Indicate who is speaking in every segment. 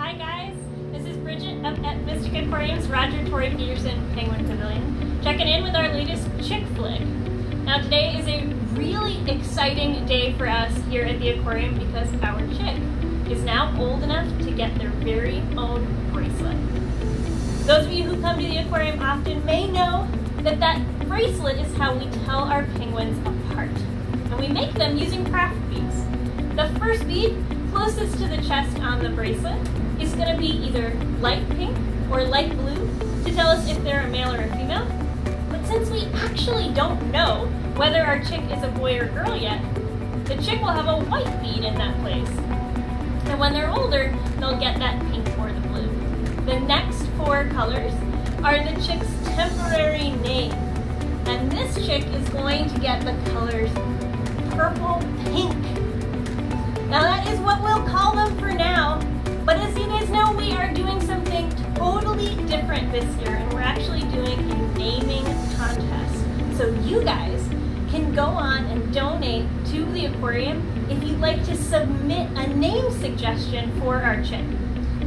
Speaker 1: Hi guys, this is Bridget up at Mystic Aquarium's Roger Tory Peterson Penguin Pavilion, checking in with our latest chick flick. Now today is a really exciting day for us here at the aquarium because our chick is now old enough to get their very own bracelet. Those of you who come to the aquarium often may know that that bracelet is how we tell our penguins apart. And we make them using craft beads. The first bead closest to the chest on the bracelet is going to be either light pink or light blue to tell us if they're a male or a female. But since we actually don't know whether our chick is a boy or girl yet, the chick will have a white bead in that place. And when they're older, they'll get that pink or the blue. The next four colors are the chick's temporary name. And this chick is going to get the colors purple pink. Now that is what we'll call them for now, but as you guys know, we are doing something totally different this year, and we're actually doing a naming contest. So you guys can go on and donate to the aquarium if you'd like to submit a name suggestion for our chick.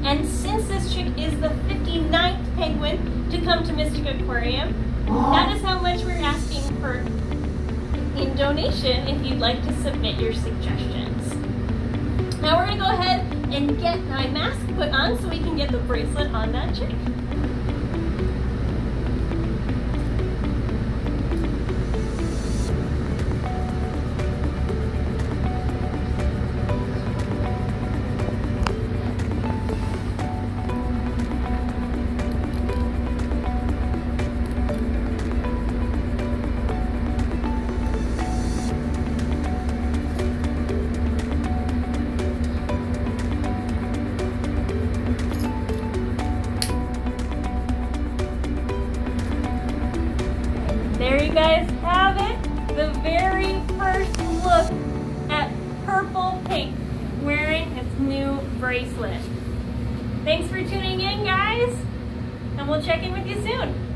Speaker 1: And since this chick is the 59th penguin to come to Mystic Aquarium, that is how much we're asking for in donation if you'd like to submit your suggestions. Now we're gonna go ahead and get my mask put on so we can get the bracelet on that chick. There you guys have it. The very first look at Purple Pink wearing its new bracelet. Thanks for tuning in, guys, and we'll check in with you soon.